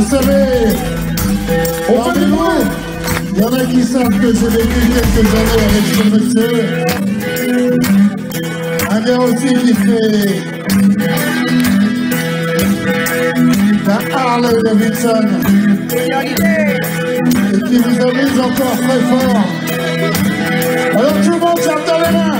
Vous savez, parmi vous, il y en a qui savent que j'ai vécu quelques années avec ce monsieur. Un gars aussi qui fait la Harley Davidson et qui vous amuse encore très fort. Alors tout le monde dans les mains.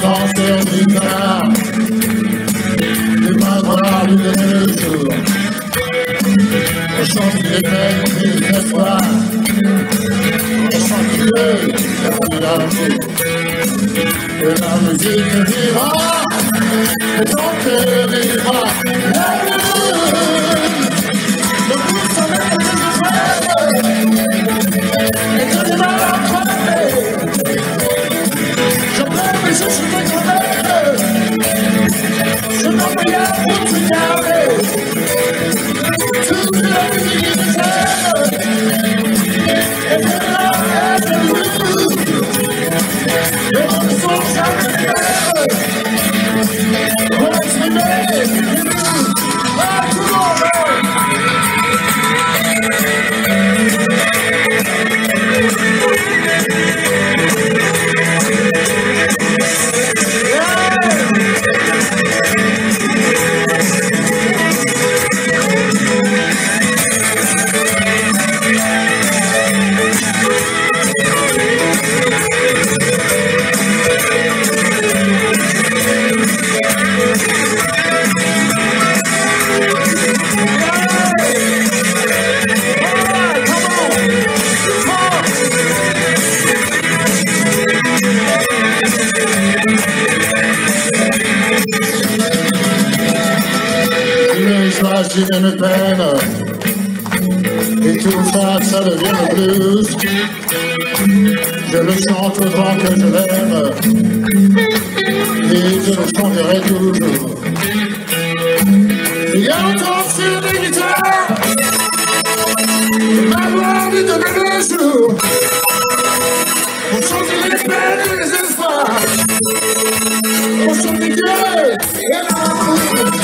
Faire du voir du dernier jour. Je chante les peines et les espoirs. Je chante le de l'amour. Et la musique vivra. Et ton cœur vivra. Le que la haine Les. Et tout ça, ça devient le blues. Je le chante autant que je l'aime. Et je le chanterai toujours. Il y a longtemps sur des guitares. M'avoir vu de mes jours. Pour chanter les peines et les espoirs. Pour chanter Dieu et l'amour.